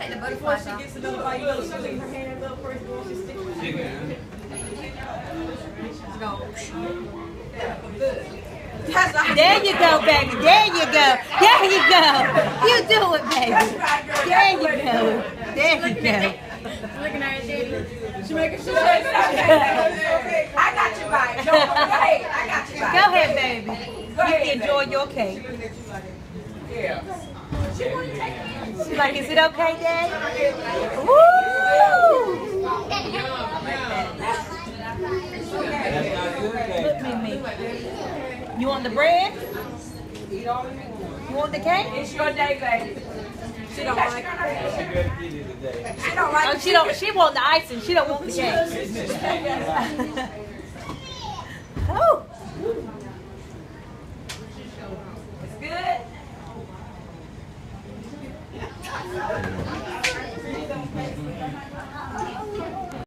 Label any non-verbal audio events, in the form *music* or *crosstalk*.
take the butterflies off. Gets another bite, you know, leave her hands up first before she sticks it. That's right. There you go, baby. There you go. There you go. You do it, baby. There you go. There you go. Looking at her daddy. She making sure. Okay, I got you right. Go ahead. I got you Go ahead, baby. You can enjoy your cake. Yeah. She's like, is it okay, Dad? Woo! Look me. You want the bread? You want the cake? It's your day, baby. She don't like She don't like Oh, she don't. She want the icing. She don't want the cake. *laughs* oh. It's good.